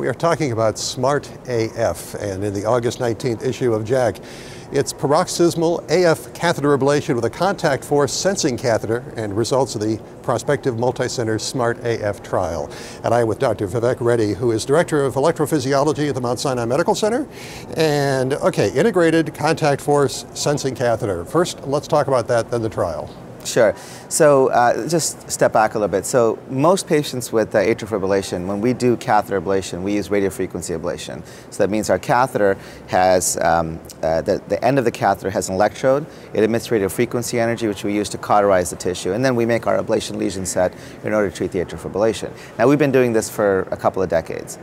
We are talking about Smart AF, and in the August 19th issue of JACC, it's paroxysmal AF catheter ablation with a contact force sensing catheter and results of the prospective multi-center SMART AF trial. And I am with Dr. Vivek Reddy, who is Director of Electrophysiology at the Mount Sinai Medical Center. And okay, integrated contact force sensing catheter. First, let's talk about that, then the trial. Sure. So uh, just step back a little bit. So most patients with uh, atrial fibrillation, when we do catheter ablation, we use radiofrequency ablation. So that means our catheter has, um, uh, the, the end of the catheter has an electrode. It emits radiofrequency energy, which we use to cauterize the tissue. And then we make our ablation lesion set in order to treat the atrial fibrillation. Now we've been doing this for a couple of decades.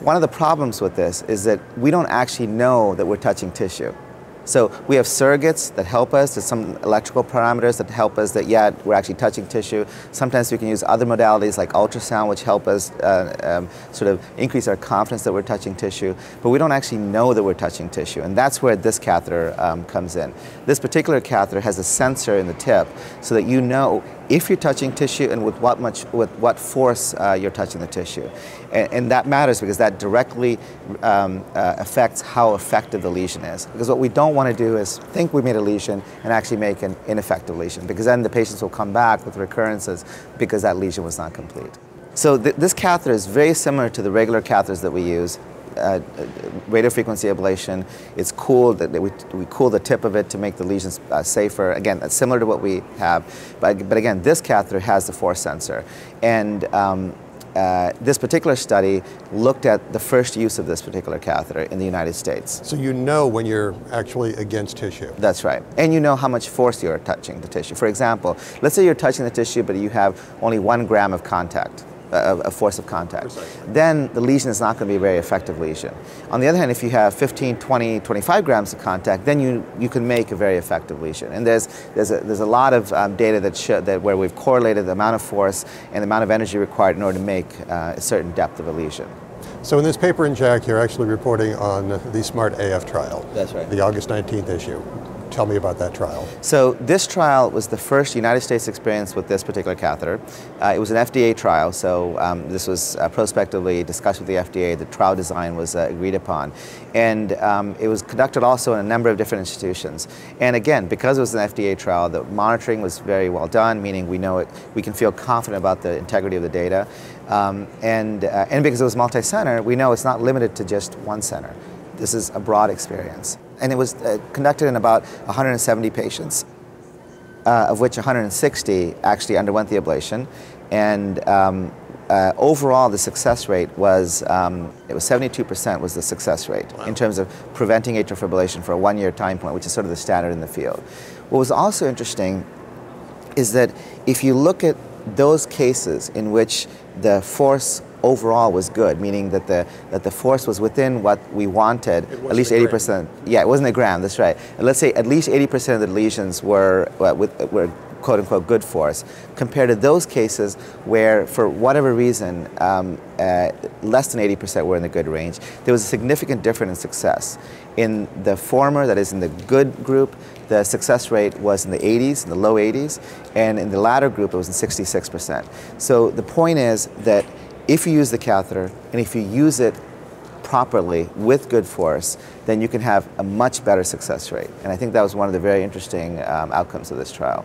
One of the problems with this is that we don't actually know that we're touching tissue. So we have surrogates that help us. There's some electrical parameters that help us that, yeah, we're actually touching tissue. Sometimes we can use other modalities like ultrasound, which help us uh, um, sort of increase our confidence that we're touching tissue. But we don't actually know that we're touching tissue. And that's where this catheter um, comes in. This particular catheter has a sensor in the tip so that you know if you're touching tissue and with what much with what force uh, you're touching the tissue and, and, that matters because that directly um, uh, affects how effective the lesion is because what we don't want to do is think we made a lesion and actually make an ineffective lesion because then the patients will come back with recurrences because that lesion was not complete so th this catheter is very similar to the regular catheters that we use uh, radio frequency ablation. It's cooled, that we, we cool the tip of it to make the lesions uh, safer. Again, that's similar to what we have. But, but again, this catheter has the force sensor. And um, uh, this particular study looked at the first use of this particular catheter in the United States. So you know when you're actually against tissue. That's right. And you know how much force you're touching the tissue. For example, let's say you're touching the tissue, but you have only one gram of contact a, a force of contact. Precisely. Then the lesion is not going to be a very effective lesion. On the other hand, if you have 15, 20, 25 grams of contact, then you, you can make a very effective lesion. And there's, there's, a, there's a lot of um, data that, show, that where we've correlated the amount of force and the amount of energy required in order to make uh, a certain depth of a lesion. So in this paper in JACC, you're actually reporting on the SMART AF trial. That's right. The August 19th issue. Tell me about that trial. So this trial was the first United States experience with this particular catheter. Uh, it was an FDA trial, so um, this was uh, prospectively discussed with the FDA. The trial design was uh, agreed upon. And um, it was conducted also in a number of different institutions. And again, because it was an FDA trial, the monitoring was very well done, meaning we know it, we can feel confident about the integrity of the data. Um, and, uh, and because it was multi-center, we know it's not limited to just one center. This is a broad experience. And it was uh, conducted in about 170 patients, uh, of which 160 actually underwent the ablation. And um, uh, overall, the success rate was um, it was 72% was the success rate wow. in terms of preventing atrial fibrillation for a one-year time point, which is sort of the standard in the field. What was also interesting is that if you look at those cases in which the force overall was good, meaning that the that the force was within what we wanted, at least 80%. Yeah, it wasn't a gram. That's right. And let's say at least 80% of the lesions were uh, with, were quote unquote good force, compared to those cases where, for whatever reason, um, uh, less than 80% were in the good range, there was a significant difference in success. In the former, that is in the good group, the success rate was in the 80s, in the low 80s, and in the latter group, it was in 66%. So the point is that if you use the catheter and if you use it properly with good force, then you can have a much better success rate. And I think that was one of the very interesting um, outcomes of this trial.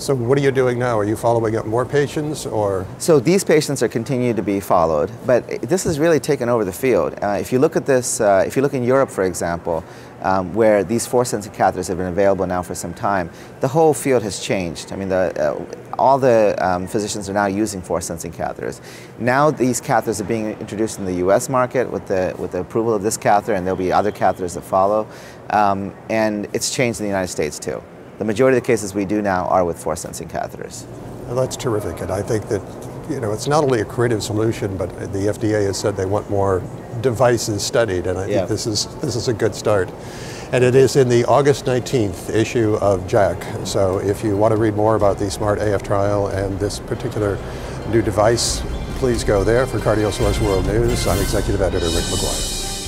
So what are you doing now? Are you following up more patients or? So these patients are continuing to be followed, but this has really taken over the field. Uh, if you look at this, uh, if you look in Europe, for example, um, where these force-sensing catheters have been available now for some time, the whole field has changed. I mean, the, uh, all the um, physicians are now using force-sensing catheters. Now these catheters are being introduced in the U.S. market with the, with the approval of this catheter, and there'll be other catheters that follow. Um, and it's changed in the United States too. The majority of the cases we do now are with force-sensing catheters. Well, that's terrific, and I think that you know it's not only a creative solution, but the FDA has said they want more devices studied, and I yeah. think this is this is a good start. And it is in the August 19th issue of JACC. So if you want to read more about the Smart AF trial and this particular new device, please go there. For CardioSource World News, I'm Executive Editor Rick McGuire.